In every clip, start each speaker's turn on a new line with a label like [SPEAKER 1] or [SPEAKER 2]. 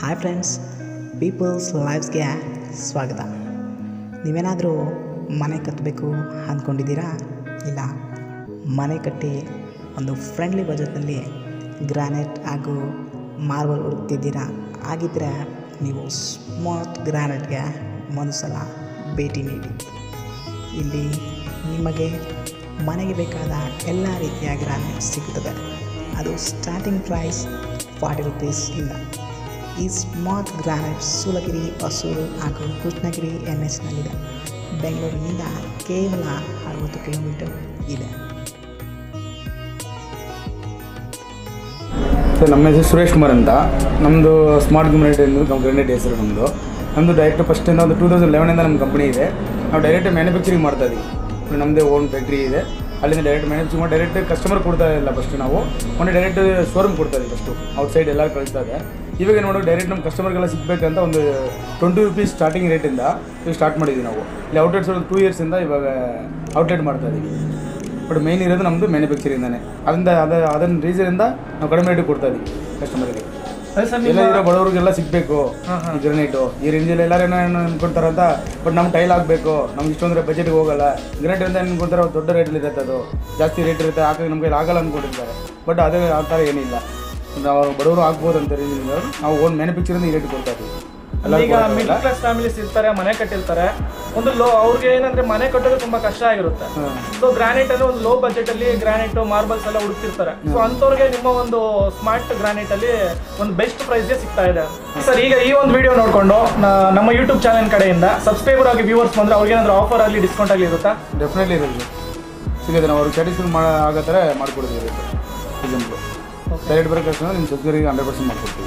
[SPEAKER 1] Hi friends people's ಲೈಫ್ಸ್ಗೆ ಸ್ವಾಗತ. ನೀವೇನಾದರೂ ಮನೆ ಕಟ್ಟಬೇಕು ಅಂದ್ಕೊಂಡಿದ್ದೀರಾ? ಇಲ್ಲ, ಮನೆ ಕಟ್ಟಿ ಒಂದು ಫ್ರೆಂಡ್ಲಿ ಬಜೆಟ್ನಲ್ಲಿ ಗ್ರಾನೈಟ್ ಹಾಗೂ ಮಾರ್ಬಲ್ ಹುಡುಕ್ತಿದ್ದೀರಾ ಹಾಗಿದ್ದರೆ ನೀವು ಸ್ಮಾರ್ಟ್ ಗ್ರಾನೈಟ್ಗೆ ಒಂದು ಸಲ ಭೇಟಿ ನೀಡಿ. ಇಲ್ಲಿ ನಿಮಗೆ ಮನೆಗೆ ಬೇಕಾದ ಎಲ್ಲ ರೀತಿಯ ಗ್ರಾನೈಟ್ ಸಿಗುತ್ತದೆ ಅದು ಸ್ಟಾರ್ಟಿಂಗ್ ಪ್ರೈಸ್ ಫಾರ್ಟಿ ರುಪೀಸ್ ಇಂದ. ಈ ಸ್ಮಾರ್ಟ್ ಗ್ರಾನೈಟ್ ಸೂಲಗಿರಿ ಹೊಸೂರು ಹಾಗೂ ಕೃಷ್ಣಗಿರಿ ಎನ್ ಎಸ್ನಲ್ಲಿದೆ ಬೆಂಗಳೂರಿನಿಂದ ಕೇವಲ ಅರವತ್ತು ಕಿಲೋಮೀಟರ್ ಇದೆ.
[SPEAKER 2] ಸರ್, ನಮ್ಮ ಹೆಸರು ಸುರೇಶ್ ಕುಮಾರ್ ಅಂತ. ನಮ್ಮದು ಸ್ಮಾರ್ಟ್ ಗ್ರಾನೈಟ್ ಎಂದು ಗ್ರಾನೈಟ್ ಹೆಸರು ನಮ್ಮದು ನಮ್ಮದು ಡೈರೆಕ್ಟ್ ಫಸ್ಟಿಂದ ಒಂದು ಟೂ ತೌಸಂಡ್ ಲೆವೆನಿಂದ ನಮ್ಮ ಕಂಪ್ನಿ ಇದೆ. ನಾವು ಡೈರೆಕ್ಟ್ ಮ್ಯಾನುಫ್ಯಾಕ್ಚರಿಂಗ್ ಮಾಡ್ತಾ ಇದ್ದೀವಿ ನಮ್ಮದೇ ಓನ್ ಫ್ಯಾಕ್ಟ್ರಿ ಇದೆ. ಅಲ್ಲಿಂದ ಡೈರೆಕ್ಟ್ ಮ್ಯಾನುಫ್ಯಾಕ್ಚರಿಂಗ್ ಮಾಡಿ ಡೈರೆಕ್ಟ್ ಕಸ್ಟಮರ್ ಕೊಡ್ತಾ ಇಲ್ಲ ಫಸ್ಟ್ ನಾವು. ಮೊನ್ನೆ ಡೈರೆಕ್ಟ್ ಶೋರೂಮ್ ಕೊಡ್ತಾ ಇದ್ದೀವಿ ಫಸ್ಟು ಔಟ್ಸೈಡ್ ಎಲ್ಲ ಕಳಿಸ್ತಾ ಇದೆ. ಇವಾಗ ಏನು ಮಾಡೋದು ಡೈರೆಕ್ಟ್ ನಮ್ಮ ಕಸ್ಟಮರ್ಗೆಲ್ಲ ಸಿಗಬೇಕಂತ ಒಂದು ಟ್ವೆಂಟಿ ರುಪೀಸ್ ಸ್ಟಾರ್ಟಿಂಗ್ ರೇಟಿಂದ ಈಗ ಸ್ಟಾರ್ಟ್ ಮಾಡಿದ್ವಿ ನಾವು. ಇಲ್ಲಿ ಔಟ್ಲೆಟ್ಸ್ ಒಂದು ಟೂ ಇಯರ್ಸಿಂದ ಇವಾಗ ಔಟ್ಲೆಟ್ ಮಾಡ್ತಾ ಇದ್ದೀವಿ ಬಟ್ ಮೇನ್ ಇರೋದು ನಮ್ಮದು ಮ್ಯಾನುಫ್ಯಾಕ್ಚರಿಂದಾನೆ ಅದರಿಂದ ಅದ ಅದನ್ನ ರೀಸನಿಂದ ನಾವು ಕಡಿಮೆ ರೇಟಿಗೆ ಕೊಡ್ತಾ ಇದ್ದೀವಿ ಕಸ್ಟಮರ್ಗೆ ಎಲ್ಲ
[SPEAKER 3] ನಿಮ್ಮ
[SPEAKER 2] ಇರೋ ಬಡವ್ರಿಗೆಲ್ಲ ಸಿಗಬೇಕು ಗ್ರನೈಟು ಈ ರೇಂಜಲ್ಲಿ ಎಲ್ಲರೂ ಏನೋ ಏನೋ ಅನ್ಕೊಳ್ತಾರಂತ ಬಟ್ ನಮ್ಮ ಟೈಲ್ ಆಗಬೇಕು. ನಮ್ಗೆ ಇಷ್ಟೊಂದ್ರೆ ಬಜೆಟ್ಗೆ ಹೋಗಲ್ಲ. ಗ್ರನೇಟ್ ಅಂತ ಅನ್ಕೊಳ್ತಾರೆ ದೊಡ್ಡ ರೇಟಲ್ಲಿ ಇರುತ್ತೆ ಅದು. ಜಾಸ್ತಿ ರೇಟ್ ಇರುತ್ತೆ ಹಾಗಾಗಿ ನಮಗೆ ಆಗಲ್ಲ ಅಂದ್ಕೊಂಡಿರ್ತಾರೆ ಬಟ್ ಅದೇ ಆ ಥರ ಏನಿಲ್ಲ. ನಾವು ಬಡವರು ಆಗ್ಬೋದು ಅಂತ ನಾವು ಓನ್ ಮ್ಯಾನುಫ್ಯಾಕ್ಚರಿಂಗ್ ರೇಟ್ ಕೊಡ್ತಾ ಇದ್ದೀವಿ.
[SPEAKER 3] ಈಗ. ಮಿಡಲ್ ಕ್ಲಾಸ್ ಫ್ಯಾಮಿಲೀಸ್ ಇರ್ತಾರೆ ಮನೆ ಕಟ್ಟಿರ್ತಾರೆ. ಒಂದು ಲೋ ಅವ್ರಿಗೆ ಏನಂದ್ರೆ ಮನೆ ಕಟ್ಟೋದು ತುಂಬಾ ಕಷ್ಟ ಆಗಿರುತ್ತೆ. ಸೊ ಗ್ರಾನೈಟ್ ಅಲ್ಲಿ ಒಂದು ಲೋ ಬಜೆಟ್ ಅಲ್ಲಿ ಗ್ರಾನೈಟ್ ಮಾರ್ಬಲ್ಸ್ ಎಲ್ಲ ಹುಡುಕ್ತಿರ್ತಾರೆ. ಸೊ ಅಂತವ್ರಿಗೆ ನಿಮ್ಮ ಒಂದು ಸ್ಮಾರ್ಟ್ ಗ್ರಾನೈಟ್ ಅಲ್ಲಿ ಒಂದು ಬೆಸ್ಟ್ ಪ್ರೈಸ್ಗೆ ಸಿಗ್ತಾ ಇದೆ. ಸರ್ ಈಗ ಈ ಒಂದು ವಿಡಿಯೋ ನೋಡ್ಕೊಂಡು ನಮ್ಮ ಯೂಟ್ಯೂಬ್ ಚಾನೆಲ್ ಕಡೆಯಿಂದ ಸಬ್ಸ್ಕ್ರೈಬರ್ ಆಗಿ ವ್ಯೂವರ್ಸ್ ಬಂದ್ರೆ ಅವ್ರಿಗೆ ಏನಾದ್ರು ಆಫರ್ ಆಗಲಿ ಡಿಸ್ಕೌಂಟ್ ಆಗಲಿ ಇರುತ್ತಾ?
[SPEAKER 2] ಡೆಫಿನೆಟ್ಲಿ ಇರುತ್ತೆ. ಸಿಗುತ್ತೆ ನಾವು ಅವ್ರಿಗೆ ಸ್ಯಾಟಿಸ್ಫೈ ಮಾಡೋ ಆಗೋ ಥರ ಮಾಡಿಕೊಡ್ತೀವಿ. ಎಕ್ಸಾಂಪಲ್ ಡೈರೆಕ್ಟ್ ಬರೋ ಕಷ್ಟ ನಿಮ್ಮ ಸಬ್ಸಿಡಿಗೆ ಹಂಡ್ರೆಡ್ ಪರ್ಸೆಂಟ್ ಮಾಡ್ಕೊಡ್ತೀವಿ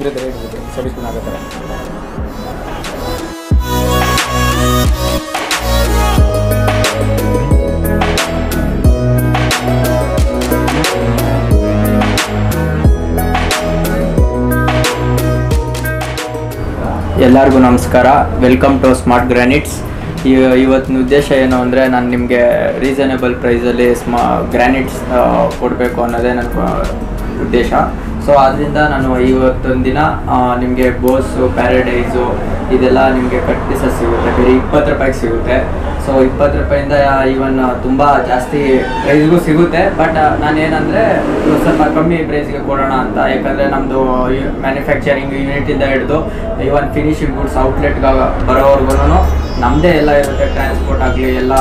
[SPEAKER 2] ಇರುತ್ತೆ ರೇಟ್ ಇರುತ್ತೆ ಸ್ಯಾಟಿಸ್ಫೈನ್ ಆಗೋ ಥರ
[SPEAKER 4] ಎಲ್ಲರಿಗೂ ನಮಸ್ಕಾರ. ವೆಲ್ಕಮ್ ಟು ಸ್ಮಾರ್ಟ್ ಗ್ರಾನೈಟ್ಸ್ ಇವತ್ತಿನ ಉದ್ದೇಶ ಏನು ಅಂದರೆ ನಾನು ನಿಮಗೆ ರೀಸನೇಬಲ್ ಪ್ರೈಸಲ್ಲಿ ಸ್ಮಾ ಗ್ರಾನೈಟ್ಸ್ ಕೊಡಬೇಕು ಅನ್ನೋದೇ ನನ್ನ ಉದ್ದೇಶ. ಸೊ ಆದ್ದರಿಂದ ನಾನು ಇವತ್ತೊಂದು ದಿನ ನಿಮಗೆ ಬೋಸು ಪ್ಯಾರಡೈಸು ಇದೆಲ್ಲ ನಿಮಗೆ ಕಟ್ಟಿಸ ಸಿಗುತ್ತೆ. ಬೇರೆ ಇಪ್ಪತ್ತು ರೂಪಾಯಿಗೆ ಸಿಗುತ್ತೆ. ಸೊ ಇಪ್ಪತ್ತು ರೂಪಾಯಿಂದ ಈವನ್ ತುಂಬ ಜಾಸ್ತಿ ಪ್ರೈಸ್ಗೂ ಸಿಗುತ್ತೆ. ಬಟ್ ನಾನೇನಂದರೆ ಸ್ವಲ್ಪ ಕಮ್ಮಿ ಪ್ರೈಸ್ಗೆ ಕೊಡೋಣ ಅಂತ. ಯಾಕಂದರೆ ನಮ್ಮದು ಮ್ಯಾನುಫ್ಯಾಕ್ಚರಿಂಗ್ ಯೂನಿಟಿಂದ ಹಿಡಿದು ಇವನ್ ಫಿನಿಶಿಂಗ್ ಗುಡ್ಸ್ ಔಟ್ಲೆಟ್ಗೆ ಬರೋವರೆಗೂ ನಮ್ಮದೇ ಎಲ್ಲ ಇರುತ್ತೆ ಟ್ರಾನ್ಸ್ಪೋರ್ಟ್ ಆಗಲಿ, ಎಲ್ಲ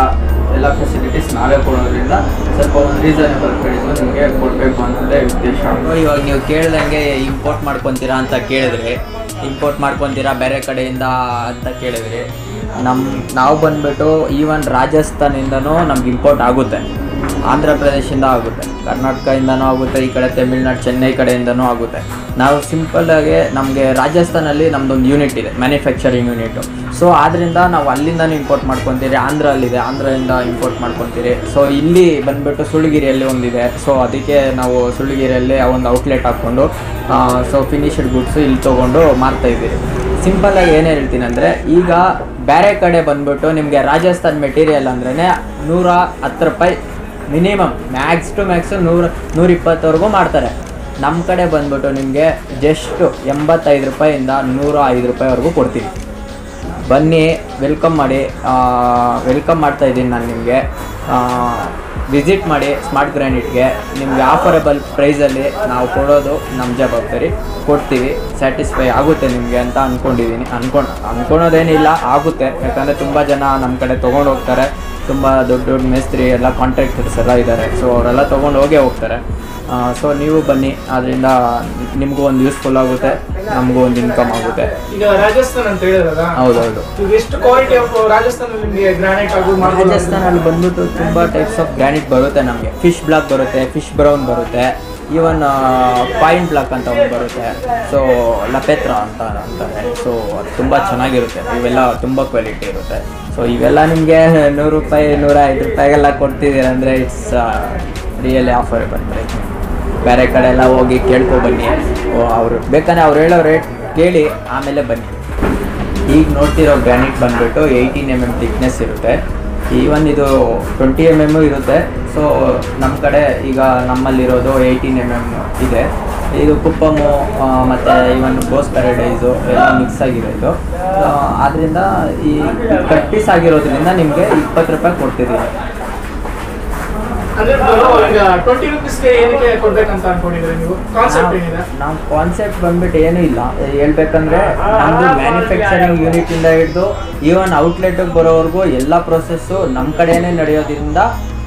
[SPEAKER 4] ಎಲ್ಲ ಫೆಸಿಲಿಟೀಸ್ ನಾವೇ ಕೊಡೋದ್ರಿಂದ ಸ್ವಲ್ಪ ಒಂದು ರೀಸನೇಬಲ್ ಪ್ರೈಸು ನಿಮಗೆ ಕೊಡಬೇಕು ಅನ್ನೋದೇ ಉದ್ದೇಶ. ಇವಾಗ ನೀವು ಕೇಳ್ದಂಗೆ ಇಂಪೋರ್ಟ್ ಮಾಡ್ಕೊತೀರಾ ಅಂತ ಕೇಳಿದ್ರೆ ಇಂಪೋರ್ಟ್ ಮಾಡ್ಕೊತೀರಾ ಬೇರೆ ಕಡೆಯಿಂದ ಅಂತ ಕೇಳಿದ್ರೆ ನಮ್ಮ ನಾವು ಬಂದ್ಬಿಟ್ಟು ಈವನ್ ರಾಜಸ್ಥಾನಿಂದನೂ ನಮ್ಗೆ ಇಂಪೋರ್ಟ್ ಆಗುತ್ತೆ. ಆಂಧ್ರ ಪ್ರದೇಶದಿಂದ ಆಗುತ್ತೆ, ಕರ್ನಾಟಕದಿಂದನೂ ಆಗುತ್ತೆ, ಈ ಕಡೆ ತಮಿಳ್ನಾಡು, ಚೆನ್ನೈ ಕಡೆಯಿಂದನೂ ಆಗುತ್ತೆ. ನಾವು ಸಿಂಪಲ್ಲಾಗಿ ನಮಗೆ ರಾಜಸ್ಥಾನಲ್ಲಿ ನಮ್ಮದೊಂದು ಯೂನಿಟ್ ಇದೆ ಮ್ಯಾನುಫ್ಯಾಕ್ಚರಿಂಗ್ ಯೂನಿಟು ಸೊ ಆದ್ದರಿಂದ ನಾವು ಅಲ್ಲಿಂದನೂ ಇಂಪೋರ್ಟ್ ಮಾಡ್ಕೊತೀರಿ, ಆಂಧ್ರಲ್ಲಿದೆ, ಆಂಧ್ರದಿಂದ ಇಂಪೋರ್ಟ್ ಮಾಡ್ಕೊತೀರಿ. ಸೊ ಇಲ್ಲಿ ಬಂದ್ಬಿಟ್ಟು ಸುಳ್ಳಿಗಿರಿಯಲ್ಲಿ ಒಂದಿದೆ. ಸೊ ಅದಕ್ಕೆ ನಾವು ಸುಳ್ಳಿಗಿರಿಯಲ್ಲಿ ಒಂದು ಔಟ್ಲೆಟ್ ಹಾಕ್ಕೊಂಡು ಸೊ ಫಿನಿಶ್ಡ್ ಗುಡ್ಸು ಇಲ್ಲಿ ತೊಗೊಂಡು ಮಾರ್ತಾ ಸಿಂಪಲ್ ಸಿಂಪಲ್ಲಾಗಿ ಏನು ಹೇಳ್ತೀನಿ ಅಂದರೆ, ಈಗ ಬೇರೆ ಕಡೆ ಬಂದ್ಬಿಟ್ಟು ನಿಮಗೆ ರಾಜಸ್ಥಾನ್ ಮೆಟೀರಿಯಲ್ ಅಂದ್ರೇ ನೂರ ಹತ್ತು ರೂಪಾಯಿ ಮಿನಿಮಮ್ ಮ್ಯಾಕ್ಸ್ ಟು ಮ್ಯಾಕ್ಸ್ ನೂರು ನೂರಿಪ್ಪತ್ತವರೆಗೂ ಮಾಡ್ತಾರೆ. ನಮ್ಮ ಕಡೆ ಬಂದ್ಬಿಟ್ಟು ನಿಮಗೆ ಜಸ್ಟು ಎಂಬತ್ತೈದು ರೂಪಾಯಿಂದ ನೂರ ಐದು ರೂಪಾಯಿವರೆಗೂ ಕೊಡ್ತೀವಿ. ಬನ್ನಿ ವೆಲ್ಕಮ್ ಮಾಡಿ ವೆಲ್ಕಮ್ ಮಾಡ್ತಾ ಇದ್ದೀನಿ ನಾನು ನಿಮಗೆ. ವಿಸಿಟ್ ಮಾಡಿ ಸ್ಮಾರ್ಟ್ ಗ್ರ್ಯಾನಿಟ್ಗೆ ನಿಮಗೆ ಆಫರಬಲ್ ಪ್ರೈಸಲ್ಲಿ ನಾವು ಕೊಡೋದು ನಮ್ಮ ಜವಾಬ್ದಾರಿ. ಕೊಡ್ತೀವಿ. ಸ್ಯಾಟಿಸ್ಫೈ ಆಗುತ್ತೆ ನಿಮಗೆ ಅಂತ ಅಂದ್ಕೊಂಡಿದ್ದೀನಿ ಅನ್ಕೊಂಡು ಅಂದ್ಕೊಳೋದೇನಿಲ್ಲ ಆಗುತ್ತೆ. ಯಾಕಂದರೆ ತುಂಬ ಜನ ನಮ್ಮ ಕಡೆ ತೊಗೊಂಡು ಹೋಗ್ತಾರೆ. ತುಂಬ ದೊಡ್ಡ ದೊಡ್ಡ ಮೇಸ್ತ್ರಿ ಎಲ್ಲ ಕಾಂಟ್ರಾಕ್ಟರ್ಸ್ ಎಲ್ಲ ಇದ್ದಾರೆ. ಸೊ ಅವರೆಲ್ಲ ತೊಗೊಂಡು ಹೋಗೇ ಹೋಗ್ತಾರೆ. ಸೊ ನೀವು ಬನ್ನಿ. ಅದರಿಂದ ನಿಮಗೂ ಒಂದು ಯೂಸ್ಫುಲ್ ಆಗುತ್ತೆ. ನಮಗೂ ಒಂದು ಇನ್ಕಮ್ ಆಗುತ್ತೆ.
[SPEAKER 3] ಈಗ ರಾಜಸ್ಥಾನ್ ಅಂತ ಹೇಳಿದ್ರಲ್ಲ
[SPEAKER 4] ಹೌದೌದು.
[SPEAKER 3] ಈಗ ಎಷ್ಟು ಕ್ವಾಲಿಟಿ ಆಫ್ ರಾಜಸ್ಥಾನ್ ನಿಮಗೆ ಗ್ರಾನೈಟ್ ಆಗೋದು
[SPEAKER 4] ರಾಜಸ್ಥಾನಲ್ಲಿ ಬಂದ್ಬಿಟ್ಟು ತುಂಬ ಟೈಪ್ಸ್ ಆಫ್ ಗ್ರಾನೈಟ್ ಬರುತ್ತೆ ನಮಗೆ. ಫಿಶ್ ಬ್ಲಾಕ್ ಬರುತ್ತೆ ಫಿಶ್ ಬ್ರೌನ್ ಬರುತ್ತೆ ಈವನ್ ಪಾಯಿಂಟ್ ಬ್ಲಾಕ್ ಅಂತ ಒಂದು ಬರುತ್ತೆ. ಸೊ ಲಪೇತ್ರ ಅಂತ ಅಂತಾರೆ. ಸೊ ಅದು ತುಂಬ ಚೆನ್ನಾಗಿರುತ್ತೆ. ಇವೆಲ್ಲ ತುಂಬ ಕ್ವಾಲಿಟಿ ಇರುತ್ತೆ. ಸೊ ಇವೆಲ್ಲ ನಿಮಗೆ ನೂರು ರೂಪಾಯಿ ನೂರ ಐದು ರೂಪಾಯಿಗೆಲ್ಲ ಕೊಡ್ತಿದ್ದೀರ ಅಂದರೆ ಇಟ್ಸ್ ರಿಯಲಿ ಆಫರ್ ಪ್ರೈಸ್ ಬೇರೆ ಕಡೆ ಎಲ್ಲ ಹೋಗಿ ಕೇಳ್ಕೊಬನ್ನಿ ಅವರು ಬೇಕಾದ್ರೆ ಅವ್ರು ಹೇಳೋ ರೇಟ್ ಕೇಳಿ ಆಮೇಲೆ ಬನ್ನಿ. ಈಗ ನೋಡ್ತಿರೋ ಗ್ರಾನೈಟ್ ಬಂದ್ಬಿಟ್ಟು ಏಯ್ಟೀನ್ ಎಂ ಎಂ ಥಿಕ್ನೆಸ್ ಇರುತ್ತೆ. ಈವನ್ ಇದು ಟ್ವೆಂಟಿ ಎಂ ಎಮ್ಮು ಇರುತ್ತೆ. ಸೊ ನಮ್ಮ ಕಡೆ ಈಗ ನಮ್ಮಲ್ಲಿರೋದು ಏಯ್ಟೀನ್ ಎಂ ಎಂ ಇದೆ. ಇದು ಕುಪ್ಪಮ್ಮು ಮತ್ತು ಈವನ್ ಗೋಸ್ ಪ್ಯಾರಡೈಸು ಎಲ್ಲ ಮಿಕ್ಸ್ ಆಗಿರೋದು. ಆದ್ದರಿಂದ ಈ ಕಟ್ ಪೀಸ್ ಆಗಿರೋದ್ರಿಂದ ನಿಮಗೆ ಇಪ್ಪತ್ತು ರೂಪಾಯಿ ಕೊಡ್ತಿದ್ದೀವಿ
[SPEAKER 3] ಅಂದ್ರೆ ಈಗ ಟ್ವೆಂಟಿ ರುಪೀಸ್ಗೆ ಏನಕ್ಕೆ ಕೊಡ್ಬೇಕಂತ ಅನ್ಕೊಂಡಿದ್ರೆ ನೀವು? ಕಾನ್ಸೆಪ್ಟ್
[SPEAKER 4] ಬಂದ್ಬಿಟ್ಟು ಏನು ಇಲ್ಲ. ಹೇಳ್ಬೇಕಂದ್ರೆ ನಮ್ದು ಮ್ಯಾನುಫ್ಯಾಕ್ಚರಿಂಗ್ ಯೂನಿಟಿಂದ ಹಿಡಿದು ಈವನ್ ಔಟ್ಲೆಟ್ ಬರೋವರೆಗೂ ಎಲ್ಲ ಪ್ರೊಸೆಸ್ಸು ನಮ್ಮ ಕಡೆನೆ ನಡೆಯೋದ್ರಿಂದ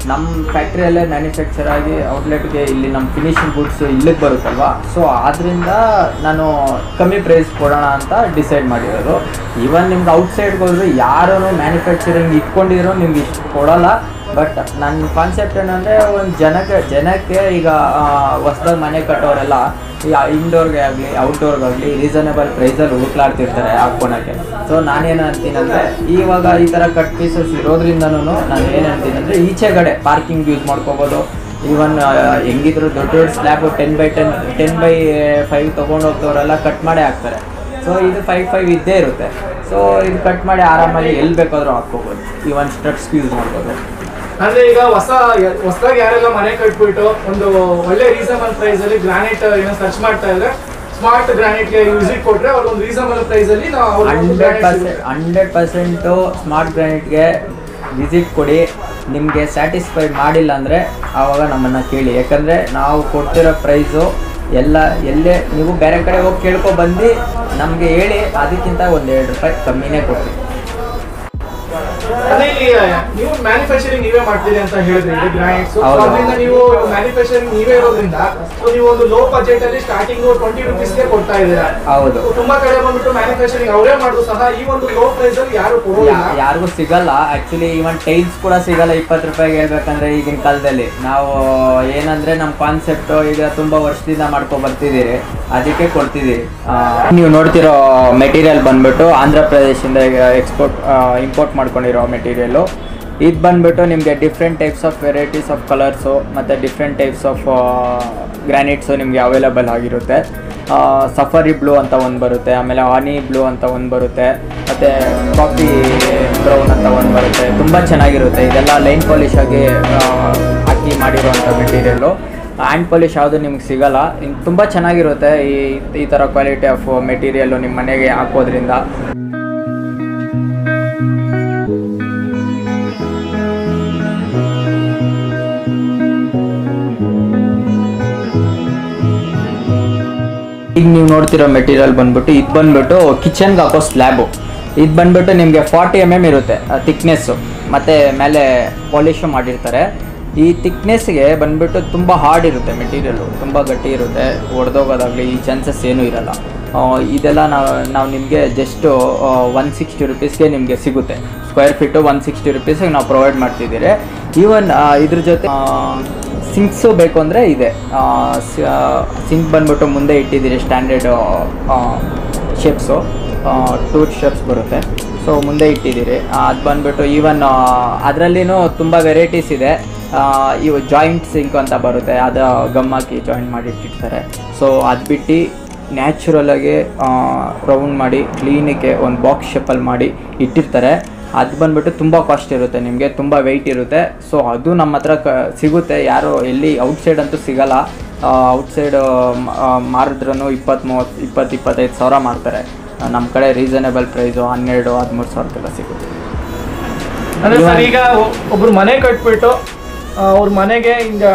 [SPEAKER 4] ನಮ್ಮ ಫ್ಯಾಕ್ಟ್ರಿಯಲ್ಲೇ ಮ್ಯಾನುಫ್ಯಾಕ್ಚರ್ ಆಗಿ ಔಟ್ಲೆಟ್ಗೆ ಇಲ್ಲಿ ನಮ್ಮ ಫಿನಿಶಿಂಗ್ ಗುಡ್ಸ್ ಇಲ್ಲಿಗೆ ಬರುತ್ತಲ್ವಾ? ಸೊ ಆದ್ರಿಂದ ನಾನು ಕಮ್ಮಿ ಪ್ರೈಸ್ ಕೊಡೋಣ ಅಂತ ಡಿಸೈಡ್ ಮಾಡಿರೋದು. ಈವನ್ ನಿಮ್ಗೆ ಔಟ್ಸೈಡ್ಗೆ ಹೋದ್ರೆ ಯಾರೂ ಮ್ಯಾನುಫ್ಯಾಕ್ಚರಿಂಗ್ ಇಟ್ಕೊಂಡಿರೋ ನಿಮ್ಗೆ ಇಷ್ಟು ಕೊಡೋಲ್ಲ. ಬಟ್ ನನ್ನ ಕಾನ್ಸೆಪ್ಟ್ ಏನಂದರೆ ಒಂದು ಜನಕ್ಕೆ ಜನಕ್ಕೆ ಈಗ ಹೊಸ್ದಾಗಿ ಮನೆ ಕಟ್ಟೋರೆಲ್ಲ ಇಂಡೋರ್ಗೆ ಆಗಲಿ ಔಟ್ಡೋರ್ಗಾಗಲಿ ರೀಸನೇಬಲ್ ಪ್ರೈಸಲ್ಲಿ ಹುಡುಕ್ಲಾಡ್ತಿರ್ತಾರೆ ಹಾಕ್ಕೊಳಕ್ಕೆ ಸೊ ನಾನೇನು ಅಂತೀನಂದರೆ, ಇವಾಗ ಈ ಥರ ಕಟ್ ಪೀಸಸ್ ಇರೋದ್ರಿಂದನೂ ನಾನು ಏನು ಅಂತೀನಂದರೆ ಈಚೆ ಈಚೆಗಡೆ ಪಾರ್ಕಿಂಗ್ ಯೂಸ್ ಮಾಡ್ಕೋಬೋದು. ಈವನ್ ಹೆಂಗಿದ್ರು ದೊಡ್ಡ ದೊಡ್ಡ slab ten by ten ten by five ತೊಗೊಂಡೋಗ್ದವರೆಲ್ಲ cut ಮಾಡೇ ಹಾಕ್ತಾರೆ. ಸೊ ಇದು ಫೈವ್ ಫೈವ್ ಇದ್ದೇ ಇರುತ್ತೆ. ಸೊ ಇದು ಕಟ್ ಮಾಡಿ ಆರಾಮಾಗಿ ಎಲ್ಲಿ ಬೇಕಾದರೂ ಹಾಕ್ಕೋಬೋದು. ಈವನ್ ಸ್ಟ್ರಕ್ಸ್ ಯೂಸ್ ಮಾಡ್ಬೋದು.
[SPEAKER 3] ಅಂದ್ರೆ ಈಗ ಹೊಸ ಹೊಸದಾಗಿ ಯಾರೆಲ್ಲ ಮನೆ ಕಟ್ಬಿಟ್ಟು ಒಂದು ಒಳ್ಳೆ ರೀಸನಬಲ್ ಪ್ರೈಸ್ ಅಲ್ಲಿ ಗ್ರಾನೈಟ್ ಏನೋ ಸರ್ಚ್ ಮಾಡ್ತಾ ಇದ್ರೆ ಸ್ಮಾರ್ಟ್ ಗ್ರಾನೈಟ್ಗೆ ವಿಸಿಟ್ ಕೊಟ್ರೆ ಅವ್ರ ಒಂದು ರೀಸನಬಲ್ ಪ್ರೈಸ್ ಅಲ್ಲಿ ನಾವು
[SPEAKER 4] hundred percent. Hundred percent smart ಗ್ರಾನೈಟ್ಗೆ visit ಕೊಡಿ. ನಿಮಗೆ ಸ್ಯಾಟಿಸ್ಫೈ ಮಾಡಿಲ್ಲ ಅಂದರೆ ಆವಾಗ ನಮ್ಮನ್ನು ಕೇಳಿ. ಯಾಕಂದರೆ ನಾವು ಕೊಡ್ತಿರೋ ಪ್ರೈಸು ಎಲ್ಲ ಎಲ್ಲೇ ನೀವು ಬೇರೆ ಕಡೆ ಹೋಗಿ ಕೇಳ್ಕೊ ಬಂದು ನಮಗೆ ಹೇಳಿ ಅದಕ್ಕಿಂತ ಒಂದು ಎರಡು ರೂಪಾಯಿ ಕಮ್ಮಿನೇ ಕೊಡ್ತೀವಿ.
[SPEAKER 3] ನೀವು ಮ್ಯಾನುಫ್ಯಾಕ್ಚರಿಂಗ್ ನೀವೇ ಮಾಡ್ತೀರಿ ಅಂತ ಹೇಳಿದ್ರಿ ಇದು ಗ್ರಾನೈಟ್ಸ್ ಅದರಿಂದ ನೀವು ಮ್ಯಾನುಫ್ಯಾಕ್ಚರಿಂಗ್ ನೀವೇ ಇರೋದ್ರಿಂದ ನೀವು ಒಂದು ಲೋ ಬಜೆಟ್ ಅಲ್ಲಿ ಸ್ಟಾರ್ಟಿಂಗ್ ಟ್ವೆಂಟಿ ರುಪೀಸ್ಗೆ ಕೊಡ್ತಾ ಇದ್ದೀರಾ.
[SPEAKER 4] ಹೌದು.
[SPEAKER 3] ತುಂಬಾ ಕಡೆ ಬಂದ್ಬಿಟ್ಟು ಮ್ಯಾನುಫ್ಯಾಕ್ಚರಿಂಗ್ ಅವರೇ ಮಾಡುದು ಸಹ ಈ ಒಂದು ಲೋ ಪ್ರೈಸ್ ಅಲ್ಲಿ ಯಾರು ಕೊಡೋದಿಲ್ಲ.
[SPEAKER 4] ಯಾರಿಗೂ ಸಿಗಲ್ಲ. ಆಕ್ಚುಲಿ ಇವನ್ ಟೈಲ್ಸ್ ಕೂಡ ಸಿಗಲ್ಲ ಇಪ್ಪತ್ತು ರೂಪಾಯಿಗೆ ಹೇಳ್ಬೇಕಂದ್ರೆ ಈಗಿನ ಕಾಲದಲ್ಲಿ. ನಾವು ಏನಂದ್ರೆ ನಮ್ಮ ಕಾನ್ಸೆಪ್ಟ್ ಈಗ ತುಂಬಾ ವರ್ಷದಿಂದ ಮಾಡ್ಕೊ ಬರ್ತಿದ್ದೀರಿ. ಅದಕ್ಕೆ ಕೊಡ್ತಿದ್ದೀರಿ. ಆ, ನೀವು ನೋಡ್ತಿರೋ ಮೆಟೀರಿಯಲ್ ಬಂದ್ಬಿಟ್ಟು ಆಂಧ್ರ ಪ್ರದೇಶದಿಂದ ಎಕ್ಸ್ಪೋರ್ಟ್ ಇಂಪೋರ್ಟ್ ಮಾಡ್ಕೊಂಡಿರೋ ಮೆಟೀರಿಯಲು ಇದು ಬಂದ್ಬಿಟ್ಟು ನಿಮಗೆ different types of varieties of colours ಮತ್ತು ಡಿಫ್ರೆಂಟ್ ಟೈಪ್ಸ್ ಆಫ್ ಗ್ರ್ಯಾನೈಟ್ಸು ನಿಮಗೆ ಅವೈಲಬಲ್ ಆಗಿರುತ್ತೆ. ಸಫಾರಿ ಬ್ಲೂ ಅಂತ ಒಂದು ಬರುತ್ತೆ, ಆಮೇಲೆ ಆನಿ ಬ್ಲೂ ಅಂತ ಒಂದು ಬರುತ್ತೆ, ಮತ್ತು ಕಾಫಿ ಬ್ರೌನ್ ಅಂತ ಒಂದು ಬರುತ್ತೆ. ತುಂಬ ಚೆನ್ನಾಗಿರುತ್ತೆ. ಇದೆಲ್ಲ ಲೈನ್ ಪಾಲಿಶ್ ಆಗಿ ಹಾಕಿ ಮಾಡಿರುವಂಥ ಮೆಟೀರಿಯಲ್ಲು ಹ್ಯಾಂಡ್ ಪಾಲಿಷ್ ಯಾವುದು ನಿಮ್ಗೆ ಸಿಗಲ್ಲ. ತುಂಬ ಚೆನ್ನಾಗಿರುತ್ತೆ ಈ ಈ ಥರ ಕ್ವಾಲಿಟಿ ಆಫ್ ಮೆಟೀರಿಯಲ್ಲು ನಿಮ್ಮ ಮನೆಗೆ ಹಾಕೋದ್ರಿಂದ. ನೀವು ನೋಡ್ತಿರೋ ಮೆಟೀರಿಯಲ್ ಬಂದ್ಬಿಟ್ಟು ಇದು ಬಂದ್ಬಿಟ್ಟು ಕಿಚನ್ಗೆ ಹಾಕೋ ಸ್ಲ್ಯಾಬು ಇದು ಬಂದ್ಬಿಟ್ಟು ನಿಮಗೆ ಫಾರ್ಟಿ ಎಂ ಎಂ ಇರುತ್ತೆ ತಿಕ್ನೆಸ್ಸು ಮತ್ತು ಮೇಲೆ ಪಾಲಿಶು ಮಾಡಿರ್ತಾರೆ. ಈ ತಿಕ್ನೆಸ್ಗೆ ಬಂದ್ಬಿಟ್ಟು ತುಂಬ ಹಾರ್ಡ್ ಇರುತ್ತೆ ಮೆಟೀರಿಯಲ್ಲು ತುಂಬ ಗಟ್ಟಿ ಇರುತ್ತೆ, ಒಡೆದೋಗೋದಾಗಲಿ ಈ ಚಾನ್ಸಸ್ ಏನೂ ಇರಲ್ಲ. ಇದೆಲ್ಲ ನಾವು ನಾವು ನಿಮಗೆ ಜಸ್ಟು ಒನ್ ಸಿಕ್ಸ್ಟಿ ರುಪೀಸ್ಗೆ ನಿಮಗೆ ಸಿಗುತ್ತೆ. ಸ್ಕ್ವೇರ್ ಫೀಟು ಒನ್ ಸಿಕ್ಸ್ಟಿ ರುಪೀಸಿಗೆ ನಾವು ಪ್ರೊವೈಡ್ ಮಾಡ್ತಿದ್ದೀರಿ. ಈವನ್ ಇದ್ರ ಜೊತೆ ಸಿಂಕ್ಸು ಬೇಕು ಅಂದರೆ ಇದೆ. ಸಿಂಕ್ ಬಂದ್ಬಿಟ್ಟು ಮುಂದೆ ಇಟ್ಟಿದ್ದೀರಿ ಸ್ಟ್ಯಾಂಡರ್ಡ್ ಶೇಪ್ಸು ಟೂ ಶೇಪ್ಸ್ ಬರುತ್ತೆ. ಸೊ ಮುಂದೆ ಇಟ್ಟಿದ್ದೀರಿ. ಅದು ಬಂದುಬಿಟ್ಟು ಈವನ್ ಅದರಲ್ಲಿನೂ ತುಂಬ ವೆರೈಟೀಸ್ ಇದೆ. ಇವು ಜಾಯಿಂಟ್ ಸಿಂಕ್ ಅಂತ ಬರುತ್ತೆ. ಅದು ಗಮ್ಮಾಕಿ ಜಾಯಿಂಟ್ ಮಾಡಿ ಇಟ್ಟಿರ್ತಾರೆ. ಸೊ ಅದು ಬಿಟ್ಟು ನ್ಯಾಚುರಲಾಗಿ ರೌಂಡ್ ಮಾಡಿ ಕ್ಲೀನಿಗೆ ಒಂದು ಬಾಕ್ಸ್ ಶೇಪಲ್ಲಿ ಮಾಡಿ ಇಟ್ಟಿರ್ತಾರೆ. ಅದು ಬಂದ್ಬಿಟ್ಟು ತುಂಬ ಕಾಸ್ಟ್ ಇರುತ್ತೆ ನಿಮಗೆ ತುಂಬ ವೆಯ್ಟ್ ಇರುತ್ತೆ. ಸೊ ಅದು ನಮ್ಮ ಹತ್ರ ಕ ಸಿಗುತ್ತೆ. ಯಾರು ಎಲ್ಲಿ ಔಟ್ಸೈಡ್ ಅಂತೂ ಸಿಗಲ್ಲ. ಔಟ್ಸೈಡ್ ಮಾರಿದ್ರೂ ಇಪ್ಪತ್ತು ಮೂವತ್ತು ಇಪ್ಪತ್ತು ಇಪ್ಪತ್ತೈದು ಸಾವಿರ ಮಾಡ್ತಾರೆ. ನಮ್ಮ ಕಡೆ ರೀಸನೇಬಲ್ ಪ್ರೈಸು ಹನ್ನೆರಡು ಹದಿಮೂರು ಸಾವಿರಕ್ಕೆಲ್ಲ ಸಿಗುತ್ತೆ.
[SPEAKER 3] ಅಂದರೆ ಸರ್ ಈಗ ಒಬ್ಬರು ಮನೆ ಕಟ್ಬಿಟ್ಟು ಅವ್ರ ಮನೆಗೆ ಹಿಂಗ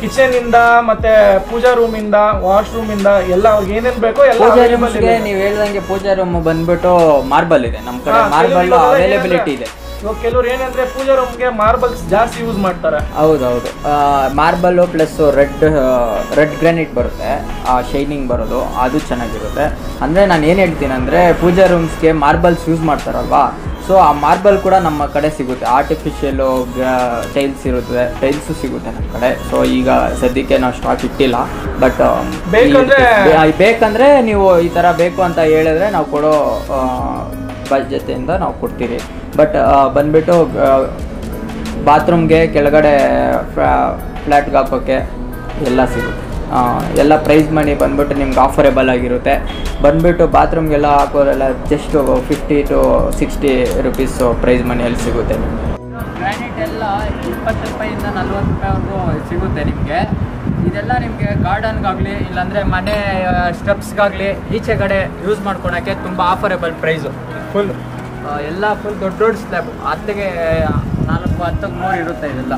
[SPEAKER 3] ಕಿಚನ್ ಇಂದ ಮತ್ತೆ ಪೂಜಾ ರೂಮ್ ಇಂದ ವಾಶ್ ರೂಮ್ ಇಂದ ಎಲ್ಲ ಅವ್ರಿಗೆ ಏನೇನ್ ಬೇಕೋ ಎಲ್ಲ
[SPEAKER 4] ಪೂಜಾ
[SPEAKER 3] ಇದೆ.
[SPEAKER 4] ನೀವು ಹೇಳ್ದಂಗೆ ಪೂಜಾ ರೂಮ್ ಬಂದ್ಬಿಟ್ಟು ಮಾರ್ಬಲ್ ಇದೆ. ನಮ್ಮ ಕಡೆ ಮಾರ್ಬಲ್ ಅವೈಲೇಬಿಲಿಟಿ ಇದೆ.
[SPEAKER 3] ಕೆಲವ್ರು ಏನಂದ್ರೆ ಪೂಜಾ ರೂಮ್ಗೆ ಮಾರ್ಬಲ್ಸ್ ಜಾಸ್ತಿ ಯೂಸ್ ಮಾಡ್ತಾರೆ.
[SPEAKER 4] ಹೌದೌದು. Marble plus red red granite ಬರುತ್ತೆ. ಆ ಶೈನಿಂಗ್ ಬರೋದು ಅದು ಚೆನ್ನಾಗಿರುತ್ತೆ. ಅಂದರೆ ನಾನು ಏನು ಹೇಳ್ತೀನಿ ಅಂದರೆ ಪೂಜಾ ರೂಮ್ಸ್ಗೆ ಮಾರ್ಬಲ್ಸ್ ಯೂಸ್ ಮಾಡ್ತಾರಲ್ವಾ? ಸೊ ಆ ಮಾರ್ಬಲ್ ಕೂಡ ನಮ್ಮ ಕಡೆ ಸಿಗುತ್ತೆ. ಆರ್ಟಿಫಿಷಿಯಲು ಟೈಲ್ಸ್ ಇರುತ್ತೆ. ಟೈಲ್ಸು ಸಿಗುತ್ತೆ ನಮ್ಮ ಕಡೆ. ಸೊ ಈಗ ಸದ್ಯಕ್ಕೆ ನಾವು ಸ್ಟಾಕ್ ಇಟ್ಟಿಲ್ಲ. ಬಟ್
[SPEAKER 3] ಬೇಕಂದ್ರೆ-
[SPEAKER 4] ನೀವು ಈ ಥರ ಬೇಕು ಅಂತ ಹೇಳಿದ್ರೆ ನಾವು ಕೊಡೋ ಬಜೆತೆಯಿಂದ ನಾವು ಕೊಡ್ತೀವಿ ಬಟ್ ಬಂದ್ಬಿಟ್ಟು ಬಾತ್ರೂಮ್ಗೆ ಕೆಳಗಡೆ ಫ್ಲ್ಯಾಟ್ಗೆ ಹಾಕೋಕ್ಕೆ ಎಲ್ಲ ಸಿಗುತ್ತೆ. ಎಲ್ಲ ಪ್ರೈಸ್ ಮನಿ ಬಂದ್ಬಿಟ್ಟು ನಿಮ್ಗೆ ಆಫರೇಬಲ್ ಆಗಿರುತ್ತೆ. ಬಂದ್ಬಿಟ್ಟು ಬಾತ್ರೂಮ್ಗೆಲ್ಲ ಹಾಕೋರೆಲ್ಲ just fifty to sixty rupees price ಮನಿಯಲ್ಲಿ ಸಿಗುತ್ತೆ ನಿಮಗೆ. ಗ್ರಾನೈಟ್ ಎಲ್ಲ ಇಪ್ಪತ್ತು ರೂಪಾಯಿಂದ ನಲ್ವತ್ತು ರೂಪಾಯಿವರೆಗೂ ಸಿಗುತ್ತೆ ನಿಮಗೆ. ಇದೆಲ್ಲ ನಿಮಗೆ ಗಾರ್ಡನ್ಗಾಗಲಿ ಇಲ್ಲಾಂದರೆ ಮನೆ ಸ್ಟೆಪ್ಸ್ಗಾಗಲಿ ಈಚೆ ಕಡೆ ಯೂಸ್ ಮಾಡ್ಕೊಳಕ್ಕೆ ತುಂಬ ಆಫರೇಬಲ್ ಪ್ರೈಸು ಫುಲ್ ಎಲ್ಲ ಫುಲ್ ದೊಡ್ಡ ದೊಡ್ಡ ಸ್ಲ್ಯಾಬ್ ಹತ್ತಿಗೆ ನಾಲ್ಕು ಹತ್ತಕ್ಕೆ ಮೂರು ಇರುತ್ತೆ ಇದೆಲ್ಲ.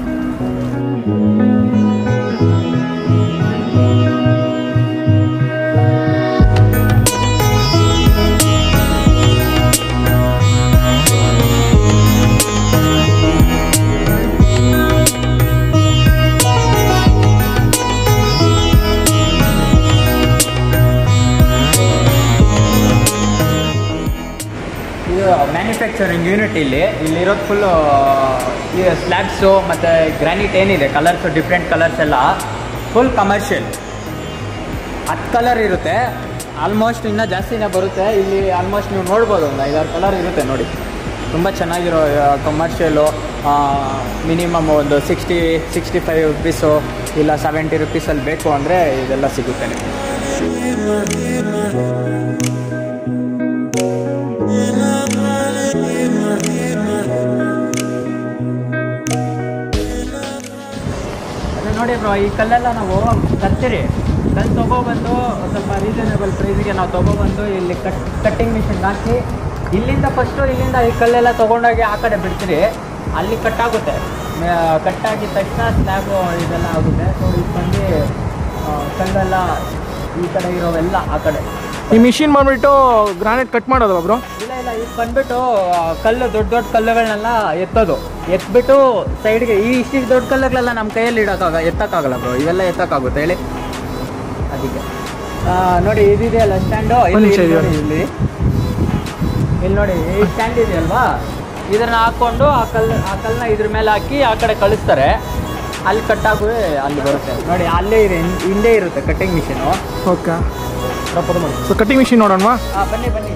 [SPEAKER 4] ಮ್ಯಾನುಫ್ಯಾಕ್ಚರಿಂಗ್ ಯೂನಿಟ್ ಇಲ್ಲಿ. ಇಲ್ಲಿರೋದು ಫುಲ್ಲು ಈ ಸ್ಲ್ಯಾಬ್ಸು ಮತ್ತು ಗ್ರ್ಯಾನಿಟ್ ಏನಿದೆ ಕಲರ್ಸು ಡಿಫ್ರೆಂಟ್ ಕಲರ್ಸ್ ಎಲ್ಲ. ಫುಲ್ ಕಮರ್ಷಿಯಲ್ ಹತ್ತು ಕಲರ್ ಇರುತ್ತೆ. ಆಲ್ಮೋಸ್ಟ್ ಇನ್ನೂ ಜಾಸ್ತಿನೇ ಬರುತ್ತೆ. ಇಲ್ಲಿ ಆಲ್ಮೋಸ್ಟ್ ನೀವು ನೋಡ್ಬೋದು ಒಂದು ಐದಾರು ಕಲರ್ ಇರುತ್ತೆ ನೋಡಿ. ತುಂಬ ಚೆನ್ನಾಗಿರೋ ಕಮರ್ಷಿಯಲು ಮಿನಿಮಮ್ ಒಂದು ಸಿಕ್ಸ್ಟಿ ಸಿಕ್ಸ್ಟಿ ಫೈವ್ ರುಪೀಸು ಇಲ್ಲ ಸೆವೆಂಟಿ ರುಪೀಸಲ್ಲಿ ಬೇಕು ಅಂದರೆ ಇದೆಲ್ಲ ಸಿಗುತ್ತೆ ನಿಮಗೆ. ಬ್ರೋ, ಈ ಕಲ್ಲೆಲ್ಲ ನಾವು ತರ್ತೀರಿ ಕಲ್ಲು ತೊಗೊಬಂದು ಸ್ವಲ್ಪ ರೀಸನೇಬಲ್ ಪ್ರೈಸಿಗೆ ನಾವು ತೊಗೊಬಂದು ಇಲ್ಲಿ ಕಟ್ ಕಟ್ಟಿಂಗ್ ಮಿಷಿನ್ ಹಾಕಿ, ಇಲ್ಲಿಂದ ಫಸ್ಟು ಇಲ್ಲಿಂದ ಈ ಕಲ್ಲೆಲ್ಲ ತೊಗೊಂಡೋಗಿ ಆ ಕಡೆ ಬಿಡ್ತೀರಿ. ಅಲ್ಲಿ ಕಟ್ಟಾಗುತ್ತೆ ಕಟ್ಟಾಗಿದ ತಕ್ಷಣ ಸ್ಲ್ಯಾಬು ಇದೆಲ್ಲ ಆಗುತ್ತೆ. ಸೊ ಇದು ಬಂದು ಕಲ್ಲೆಲ್ಲ ಈ ಕಡೆ ಇರೋವೆಲ್ಲ ಆ ಕಡೆ.
[SPEAKER 3] ಈ ಮಿಷಿನ್ ಮಾಡ್ಬಿಟ್ಟು ಗ್ರಾನೈಟ್ ಕಟ್ ಮಾಡೋದು ಒಬ್ರು
[SPEAKER 4] ಇಲ್ಲ ಇಲ್ಲ ಇದು ಬಂದ್ಬಿಟ್ಟು ಕಲ್ಲು ದೊಡ್ಡ ದೊಡ್ಡ ಕಲ್ಲುಗಳನ್ನೆಲ್ಲ ಎತ್ತೋದು. ಎತ್ಬಿಟ್ಟು ಸೈಡ್ಗೆ ಈ ಇಷ್ಟಿಷ್ಟು ದೊಡ್ಡ ಕಲ್ಲುಗಳೆಲ್ಲ ನಮ್ಮ ಕೈಯಲ್ಲಿ ಇಡೋಕ್ಕಾಗ ಎತ್ತಕ್ಕಾಗಲ್ಲ ಬ್ರೋ ಇವೆಲ್ಲ ಎತ್ತಕ್ಕಾಗುತ್ತೆ ಹೇಳಿ. ಅದಕ್ಕೆ. ನೋಡಿ ಇದಿದೆಯಲ್ಲ ಸ್ಟ್ಯಾಂಡು ಇಲ್ಲಿ ಇಲ್ಲಿ ನೋಡಿ ಇಲ್ಲಿ. ನೋಡಿ ಈ ಸ್ಟ್ಯಾಂಡ್ ಇದೆಯಲ್ವಾ? ಇದನ್ನ ಹಾಕೊಂಡು ಆ ಕಲ್ಲು ಆ ಕಲ್ಲನ್ನ ಇದ್ರ ಮೇಲೆ ಹಾಕಿ ಆ ಕಡೆ ಕಳಿಸ್ತಾರೆ. ಅಲ್ಲಿ ಕಟ್ಟಾಗಿ ಅಲ್ಲಿ ಬರುತ್ತೆ. ನೋಡಿ ಅಲ್ಲೇ ಇದೆ ಹಿಂದೆ ಇರುತ್ತೆ cutting machine
[SPEAKER 3] okay so cutting machine ನೋಡೋಣವಾ?
[SPEAKER 4] ಬನ್ನಿ ಬನ್ನಿ.